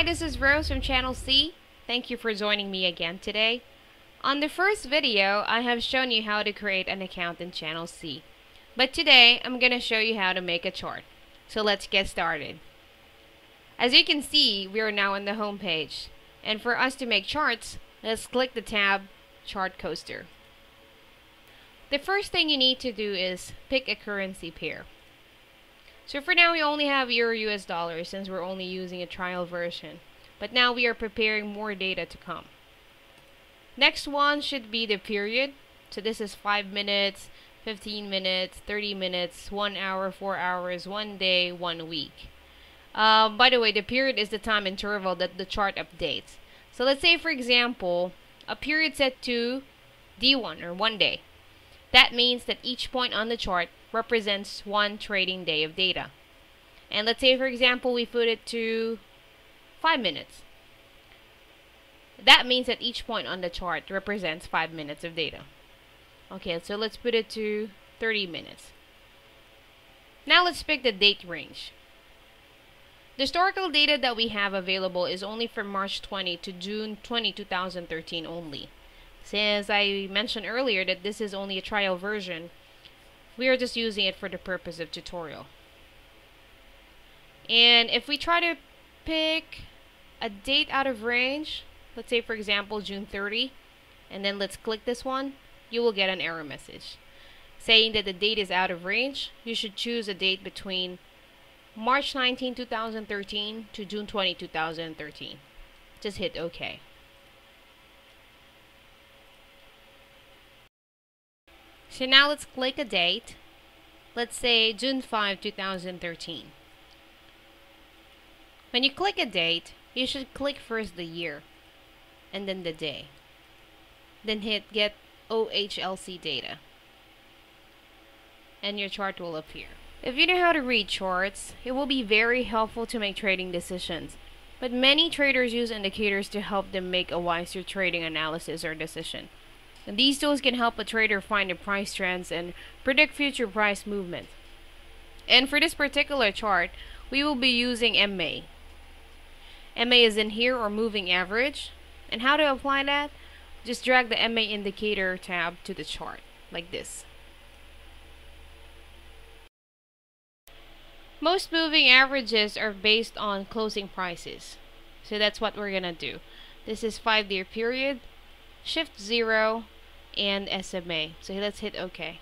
Hi, this is Rose from Channel Sea. Thank you for joining me again today. On the first video, I have shown you how to create an account in Channel Sea. But today, I'm going to show you how to make a chart. So let's get started. As you can see, we are now on the home page. And for us to make charts, let's click the tab Chart Coaster. The first thing you need to do is pick a currency pair. So for now, we only have Euro US dollar since we're only using a trial version. But now we are preparing more data to come. Next one should be the period. So this is 5 minutes, 15 minutes, 30 minutes, 1 hour, 4 hours, 1 day, 1 week. Uh, by the way, the period is the time interval that the chart updates. So let's say, for example, a period set to D1 or 1 day. That means that each point on the chart represents one trading day of data. And let's say, for example, we put it to 5 minutes. That means that each point on the chart represents 5 minutes of data. Okay, so let's put it to 30 minutes. Now let's pick the date range. The historical data that we have available is only from March 20 to June 20, 2013 only. Since I mentioned earlier that this is only a trial version, we are just using it for the purpose of tutorial. And if we try to pick a date out of range, let's say for example June 30, and then let's click this one, you will get an error message saying that the date is out of range. You should choose a date between March 19, 2013 to June 20, 2013. Just hit OK. So now let's click a date. Let's say June 5, 2013. When you click a date, you should click first the year and then the day. Then hit get OHLC data. And your chart will appear. If you know how to read charts, it will be very helpful to make trading decisions. But many traders use indicators to help them make a wiser trading analysis or decision. And these tools can help a trader find the price trends and predict future price movement. And for this particular chart, we will be using MA. MA is in here or moving average. And how to apply that? Just drag the MA indicator tab to the chart, like this. Most moving averages are based on closing prices. So that's what we're gonna do. This is 5 year period, shift 0, and SMA. So let's hit OK.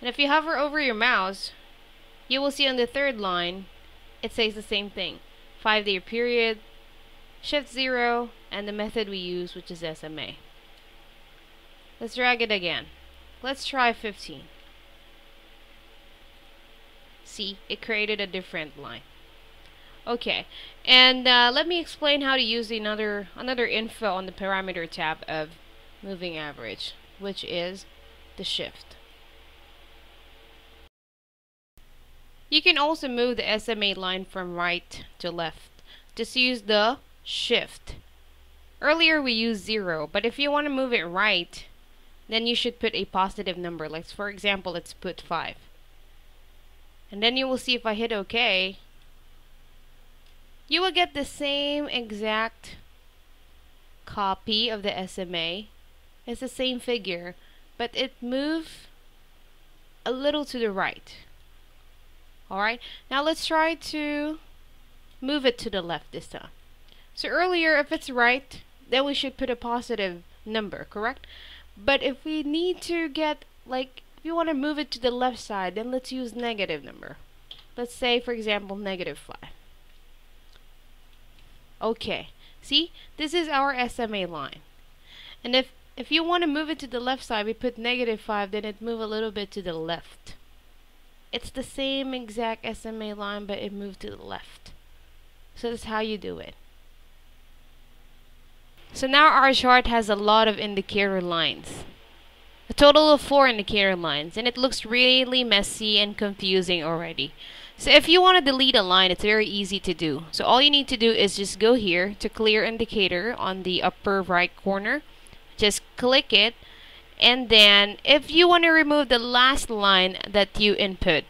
And if you hover over your mouse, you will see on the third line, it says the same thing. five day period, shift 0, and the method we use, which is SMA. Let's drag it again. Let's try 15. See, it created a different line. Okay, and uh, let me explain how to use another another info on the parameter tab of moving average, which is the shift. You can also move the SMA line from right to left. Just use the shift. Earlier we used 0, but if you want to move it right, then you should put a positive number. Like for example, let's put 5. And then you will see if I hit OK, you will get the same exact copy of the SMA. It's the same figure, but it moved a little to the right. Alright, now let's try to move it to the left this time. So earlier, if it's right, then we should put a positive number, correct? But if we need to get, like, if you want to move it to the left side, then let's use negative number. Let's say, for example, negative 5. Okay, see, this is our SMA line. And if, if you want to move it to the left side, we put negative 5, then it move a little bit to the left. It's the same exact SMA line, but it moved to the left. So that's how you do it. So now our chart has a lot of indicator lines. A total of four indicator lines, and it looks really messy and confusing already. So if you want to delete a line, it's very easy to do. So all you need to do is just go here to clear indicator on the upper right corner. Just click it. And then if you want to remove the last line that you input,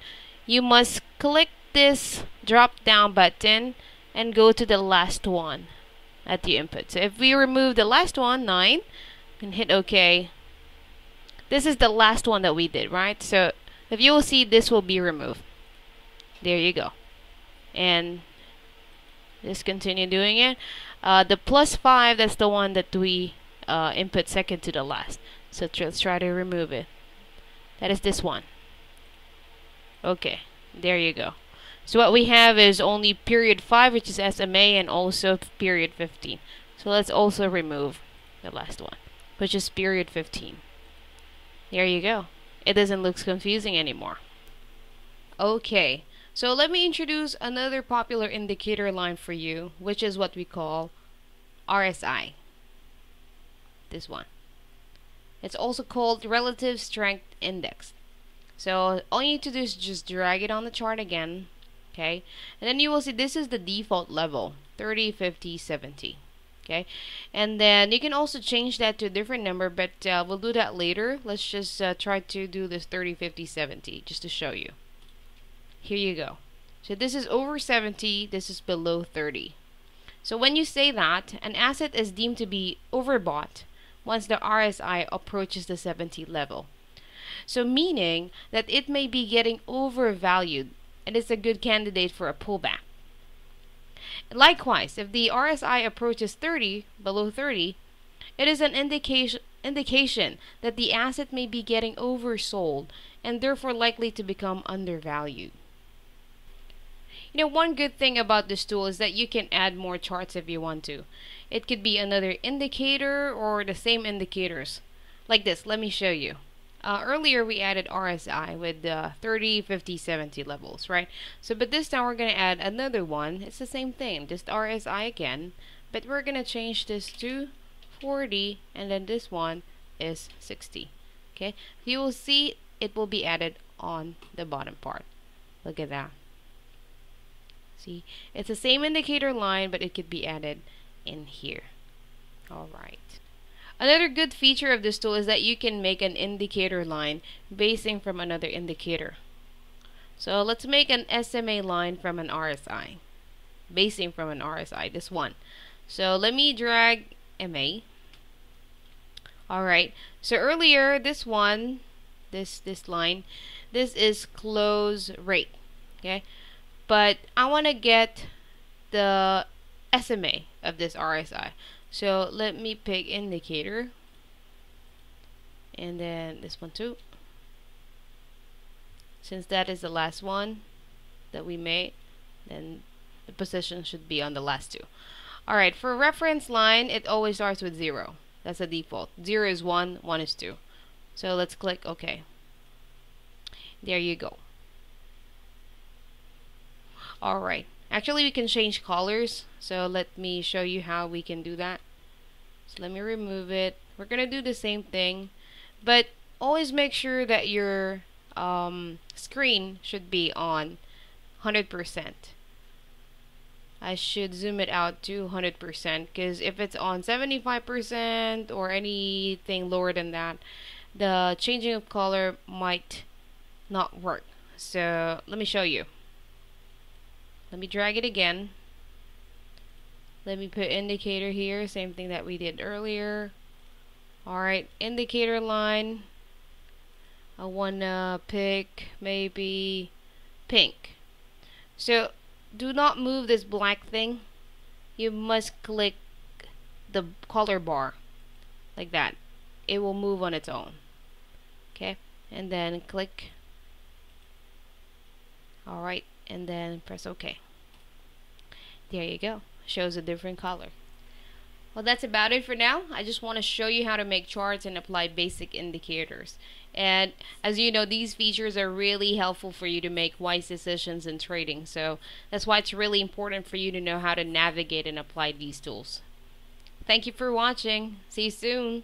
you must click this drop down button and go to the last one at the input. So if we remove the last one, 9, and hit OK, this is the last one that we did, right? So if you will see, this will be removed. There you go. And just continue doing it. Uh, the plus 5, that's the one that we uh, input second to the last. So let's try to remove it. That is this one. Okay, there you go. So what we have is only period 5, which is SMA, and also period 15. So let's also remove the last one, which is period 15. There you go. It doesn't look confusing anymore. Okay, so let me introduce another popular indicator line for you, which is what we call RSI. This one. It's also called Relative Strength Index. So all you need to do is just drag it on the chart again, okay? And then you will see this is the default level, 30, 50, 70 okay and then you can also change that to a different number but uh, we'll do that later let's just uh, try to do this 30 50 70 just to show you here you go. So this is over 70 this is below 30 so when you say that an asset is deemed to be overbought once the RSI approaches the 70 level. So meaning that it may be getting overvalued and it's a good candidate for a pullback. Likewise, if the RSI approaches 30, below 30, it is an indication indication that the asset may be getting oversold and therefore likely to become undervalued. You know, one good thing about this tool is that you can add more charts if you want to. It could be another indicator or the same indicators. Like this, let me show you. Uh, earlier we added RSI with uh, 30, 50, 70 levels, right? So, but this time we're going to add another one. It's the same thing, just RSI again. But we're going to change this to 40 and then this one is 60. Okay, you will see it will be added on the bottom part. Look at that. See, it's the same indicator line, but it could be added in here. All right. Another good feature of this tool is that you can make an indicator line basing from another indicator. So let's make an SMA line from an RSI. Basing from an RSI, this one. So let me drag MA. Alright, so earlier this one, this this line, this is close rate. Okay, but I want to get the SMA of this RSI. So let me pick indicator. And then this one too. Since that is the last one that we made then the position should be on the last two. Alright for reference line it always starts with 0 that's the default. 0 is 1 1 is 2 so let's click OK. There you go alright Actually, we can change colors. So let me show you how we can do that. So let me remove it. We're going to do the same thing. But always make sure that your um, screen should be on 100%. I should zoom it out to 100% because if it's on 75% or anything lower than that, the changing of color might not work. So let me show you. Let me drag it again. Let me put indicator here, same thing that we did earlier. Alright, indicator line. I wanna pick maybe pink. So do not move this black thing. You must click the color bar like that. It will move on its own. Okay, and then click. Alright, and then press OK. There you go. Shows a different color. Well, that's about it for now. I just want to show you how to make charts and apply basic indicators. And as you know, these features are really helpful for you to make wise decisions in trading. So that's why it's really important for you to know how to navigate and apply these tools. Thank you for watching. See you soon.